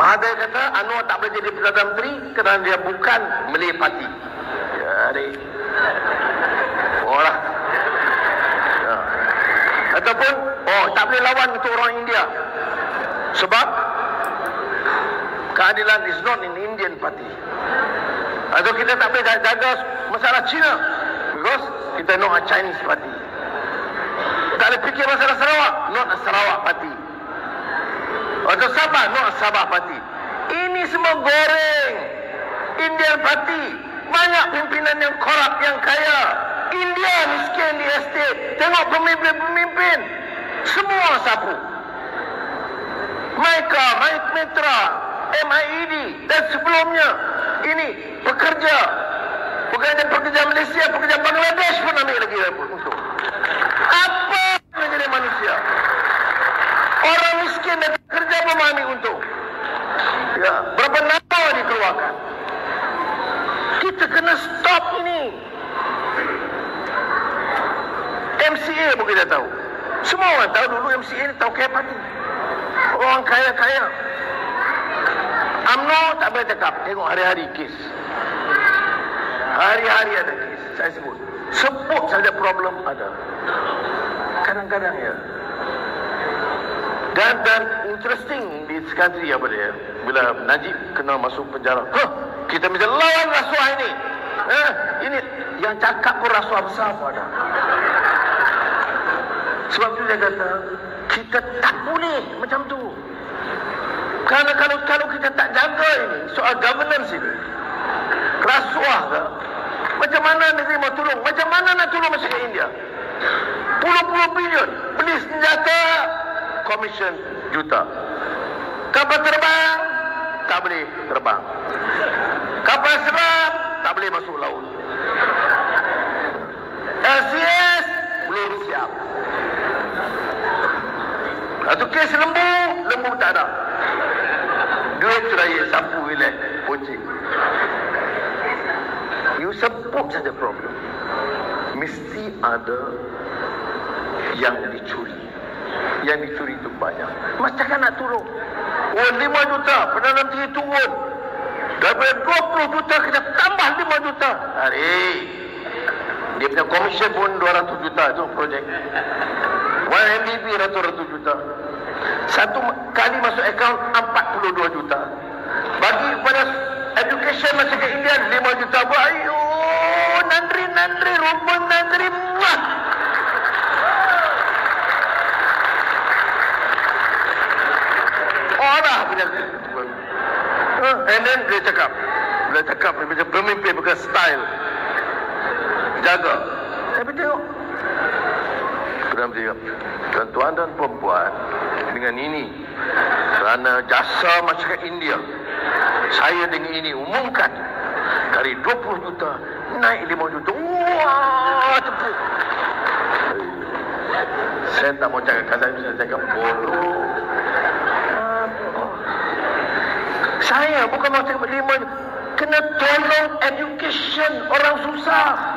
Mahathir kata Anwar tak boleh jadi Perdana Menteri kerana dia bukan Malay Party. Ya, adik. Oh lah. Ya. Ataupun, oh tak boleh lawan untuk orang India. Sebab keadilan is not in Indian Party. Atau kita tak boleh jaga masalah Cina. Because kita not a Chinese Party. Tak boleh fikir masalah Sarawak. Not a Sarawak Party. Atau Sabah, not Sabah Party. Ini semua goreng. Indian Party. Banyak pimpinan yang korup, yang kaya. India miskin di estate. Tengok pemimpin-pemimpin. Semua sapu. Maika, Maik Mitra, MIED dan sebelumnya. Ini pekerja. Pekerja-pekerja Malaysia, pekerja Bangladesh pun ambil lagi untuk. Apa menjadi manusia? Orang miskin dan kerja memahami untung. Ya, berapa nama dikeluarkan? Kita kena stop ini. MCA pun kita tahu. Semua orang tahu dulu MCA ni tahu kaya parti. Orang kaya-kaya. UMNO tak boleh cakap. Tengok hari-hari kes. Hari-hari ada kes. Saya sebut. Sebut saja problem ada. Kadang-kadang ya. Dan dan interesting di country apa dia bila Najib kena masuk penjara. Huh, kita mesti lawan rasuah ini. Eh, ini yang cakap pun rasuah besar pun ada. Sebab itu saya kata kita tak boleh macam tu. Karena kalau kalau kita tak jaga ini soal governance ini rasuah ke macam mana negeri mau tolong macam mana nak tolong masyarakat India puluh-puluh bilion beli senjata komisen juta. Kapal terbang tak boleh terbang. Kapal selam tak boleh masuk laut. LCS Satu kes lembu, lembu tak ada. Duit raya sapu wilayah poncing. You sebut saja problem. Mesti ada yang dicuri yang dicuri itu banyak. Macam kan nak turun? Oh, 5 juta. Perdana Menteri turun. Daripada 20 juta, kita tambah 5 juta. Hari. Dia punya komisen pun 200 juta itu projek. 1 MBB ratus-ratus juta. Satu kali masuk akaun 42 juta. Bagi kepada education masyarakat India 5 juta. Ayo, nandri, nandri, rumpun, nandri, muah. Orang punya uh, And then dia cakap Dia cakap dia macam pemimpin bukan style Jaga Tapi tengok Perdana Menteri Tuan-tuan dan perempuan Dengan ini Kerana jasa masyarakat India Saya dengan ini umumkan Dari 20 juta Naik 5 juta. Wah tepuk Saya tak mau cakap kata Saya cakap bodoh. Saya bukan mahu cakap lima Kena tolong education orang susah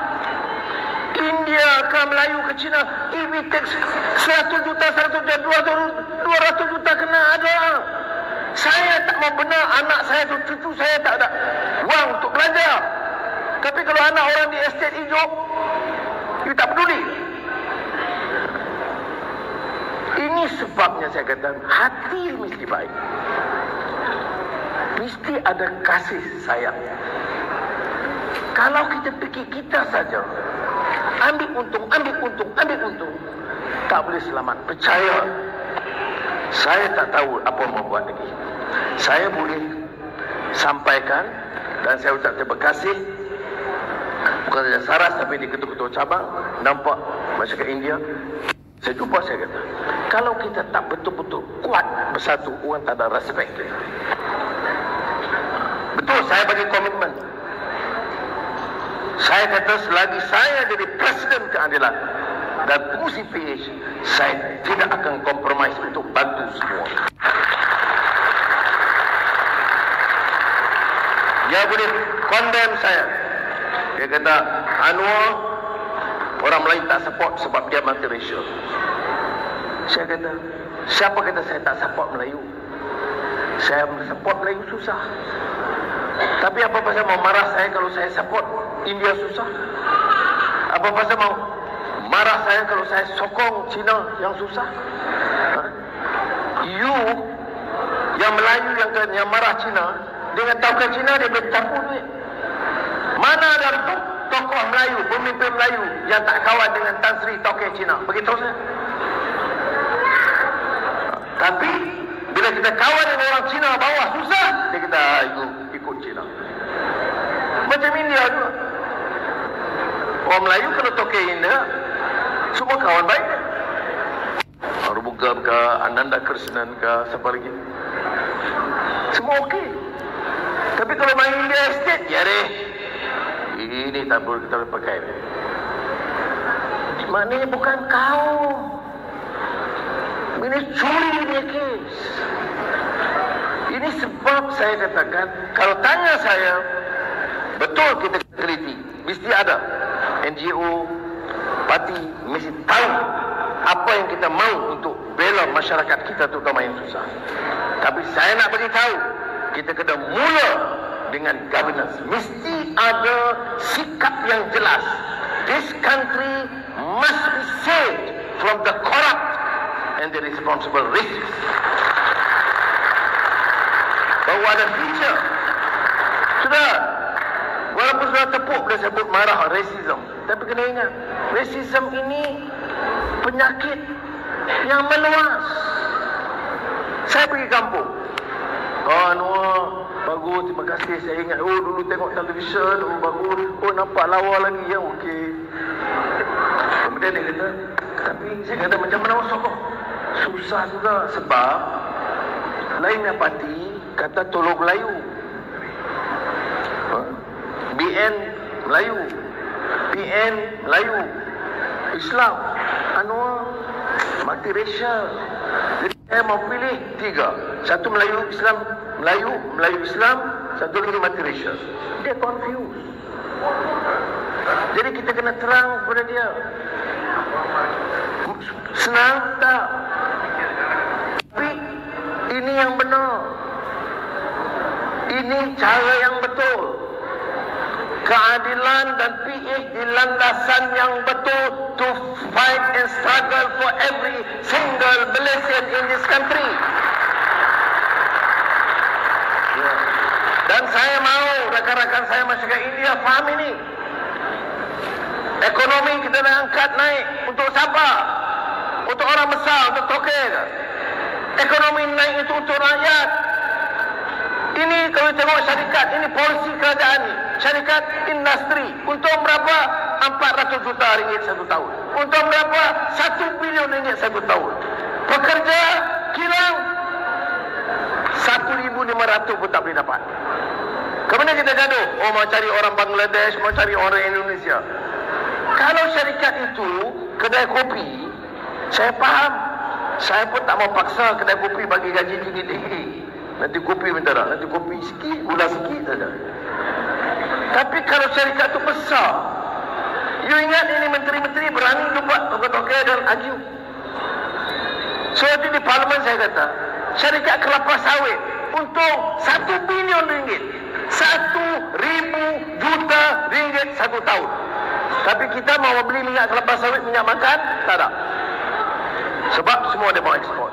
India ke Melayu ke China. It takes 100 juta, 100 juta, 200, 200 juta kena ada. Saya tak mau benar anak saya tu cucu saya tak ada Wang untuk belajar. Tapi kalau anak orang di estate hijau You tak peduli. Ini sebabnya saya kata Hati mesti baik. Mesti ada kasih sayang. Kalau kita fikir kita saja, ambil untung, ambil untung, ambil untung, tak boleh selamat. Percaya, saya tak tahu apa mau buat lagi. Saya boleh sampaikan dan saya ucap terima kasih bukan saja Saras tapi di ketua-ketua cabang nampak masyarakat India saya jumpa saya kata kalau kita tak betul-betul kuat bersatu orang tak ada respect Betul, saya bagi komitmen. Saya kata selagi saya jadi Presiden Keadilan dan fungsi PH, saya tidak akan kompromis untuk bantu semua. Dia boleh condemn saya. Dia kata, Anwar, orang Melayu tak support sebab dia multiracial. Saya kata, siapa kata saya tak support Melayu? Saya support Melayu susah. Tapi apa pasal mau marah saya kalau saya support India susah? Apa pasal mau marah saya kalau saya sokong Cina yang susah? Ha? You yang Melayu yang yang marah Cina dengan tahu Cina dia boleh campur duit. Mana ada tokoh Melayu, pemimpin Melayu yang tak kawan dengan Tan Sri tokoh Cina? Begitu saja. Tapi bila kita kawan dengan orang Cina bawah susah, dia kita ikut, ikut Cina. Macam India juga. Orang Melayu kena toke India, semua kawan baik. Arbuga ke, Ananda Krishnan ke, siapa lagi? Semua okey. Tapi kalau main India Estate, ya deh. Ini tak boleh kita boleh pakai. Maknanya bukan kau. Ini curi dia kes. Ini sebab saya katakan, kalau tanya saya, betul kita teliti. Mesti ada NGO, parti, mesti tahu apa yang kita mau untuk bela masyarakat kita terutama yang susah. Tapi saya nak beritahu, kita kena mula dengan governance. Mesti ada sikap yang jelas. This country must be saved from the corrupt and the responsible risks. Bahawa ada future. Sudah. Walaupun sudah tepuk boleh sebut marah racism. Tapi kena ingat. Racism ini penyakit yang meluas. Saya pergi kampung. Oh, Anwar, bagus, terima kasih. Saya ingat, oh dulu tengok televisyen, oh bagus. Oh nampak lawa lagi, ya okey. Kemudian dia kata, tapi saya kata macam mana masuk? Susah juga sebab lainnya parti kata tolong Melayu. Ha? BN Melayu. PN Melayu. Islam. Anwar multiracial. Jadi saya mau pilih tiga. Satu Melayu Islam, Melayu, Melayu Islam, satu lagi multiracial. Dia confused. Jadi kita kena terang kepada dia. Senang tak? Tapi ini yang benar. Ini cara yang betul. Keadilan dan PH di landasan yang betul to fight and struggle for every single Malaysian in this country. Ya. Dan saya mau rakan-rakan saya masyarakat India faham ini. Ekonomi kita nak angkat naik untuk siapa? Untuk orang besar, untuk token. Ekonomi naik itu untuk rakyat. Ini kalau tengok syarikat, ini polisi kerajaan ni. Syarikat industri. Untuk berapa? 400 juta ringgit satu tahun. Untuk berapa? 1 bilion ringgit satu tahun. Pekerja kilang 1,500 pun tak boleh dapat. Kemudian kita gaduh. Oh mau cari orang Bangladesh, mau cari orang Indonesia. Kalau syarikat itu kedai kopi, saya faham. Saya pun tak mau paksa kedai kopi bagi gaji tinggi-tinggi. Nanti kopi minta tak? Nanti kopi sikit, gula sikit saja. Tapi kalau syarikat itu besar, you ingat ini menteri-menteri berani buat tokoh-tokoh dan agiu. So di parlimen saya kata, syarikat kelapa sawit untuk satu bilion ringgit. Satu ribu juta ringgit satu tahun. Tapi kita mau beli minyak kelapa sawit, minyak makan, tak ada. Sebab semua dia mau ekspor.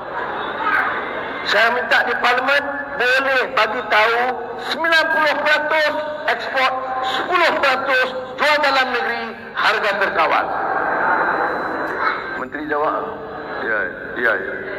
Saya minta di parlimen boleh bagi tahu 90% ekspor, 10% jual dalam negeri harga terkawal. Menteri jawab, ya, ya, ya, ya. ya.